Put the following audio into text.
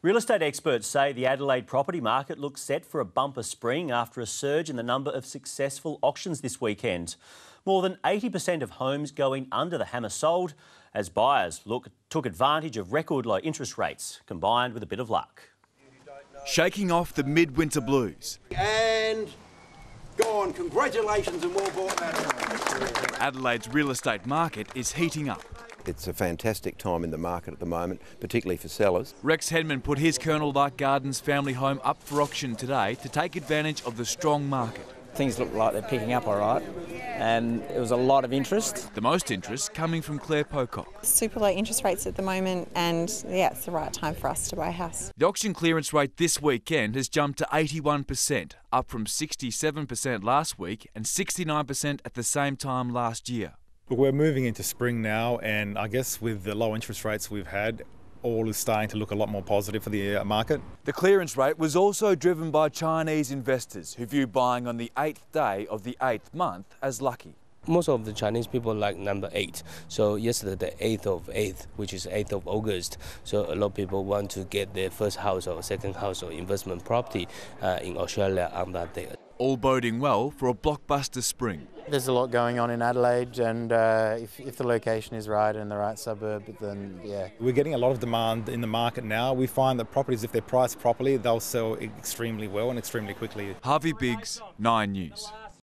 Real estate experts say the Adelaide property market looks set for a bumper spring after a surge in the number of successful auctions this weekend. More than 80% of homes going under the hammer sold as buyers look, took advantage of record low interest rates combined with a bit of luck. Shaking off the midwinter blues. And gone. Congratulations and well bought that. Adelaide's real estate market is heating up. It's a fantastic time in the market at the moment, particularly for sellers. Rex Hedman put his Colonel Light Gardens family home up for auction today to take advantage of the strong market. Things look like they're picking up all right, and it was a lot of interest. The most interest coming from Claire Pocock. Super low interest rates at the moment, and yeah, it's the right time for us to buy a house. The auction clearance rate this weekend has jumped to 81%, up from 67% last week and 69% at the same time last year. We're moving into spring now, and I guess with the low interest rates we've had, all is starting to look a lot more positive for the uh, market. The clearance rate was also driven by Chinese investors who view buying on the eighth day of the eighth month as lucky. Most of the Chinese people like number eight. So yesterday, the 8th of 8th, which is 8th of August. So a lot of people want to get their first house or second house or investment property uh, in Australia on that day. All boding well for a blockbuster spring. There's a lot going on in Adelaide, and uh, if, if the location is right and the right suburb, then yeah. We're getting a lot of demand in the market now. We find that properties, if they're priced properly, they'll sell extremely well and extremely quickly. Harvey Biggs, Nine News.